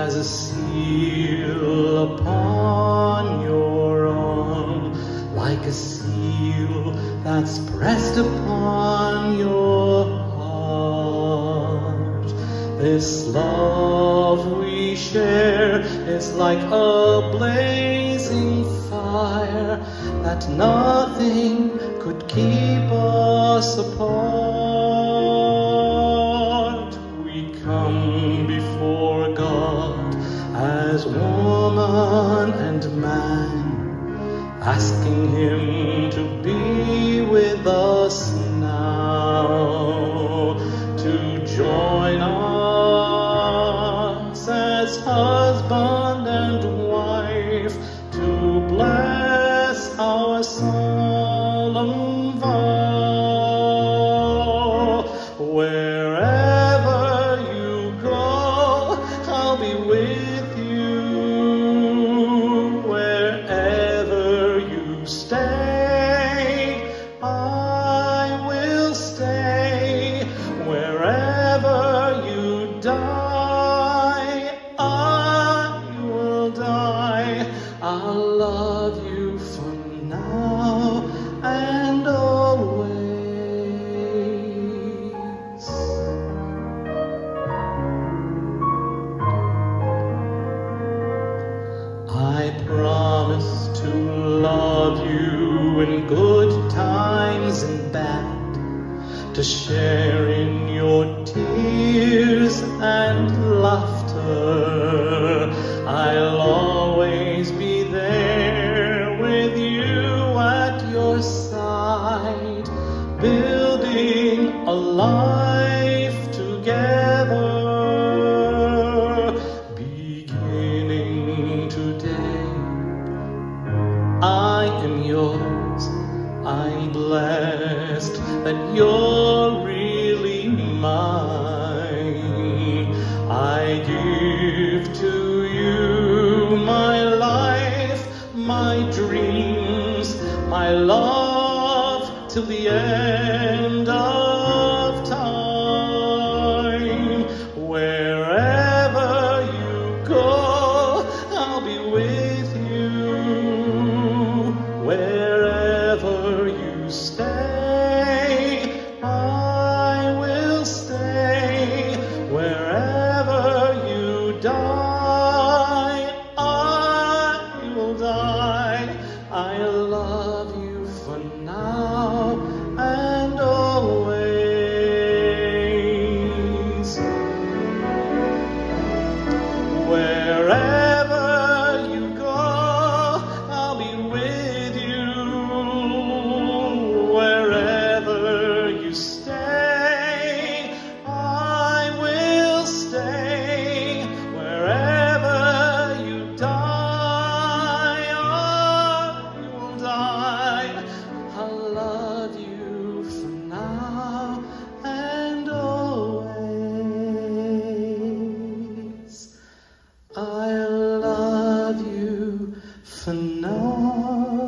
as a seal upon your arm, like a seal that's pressed upon your heart. This love we share is like a blazing fire that nothing could keep us apart. Man, asking Him to be with us now, promise to love you in good times and bad, to share in your tears and laughter. I'll always be there with you at your side, blessed that you're really mine. I give to you my life, my dreams, my love till the end love you for now for now.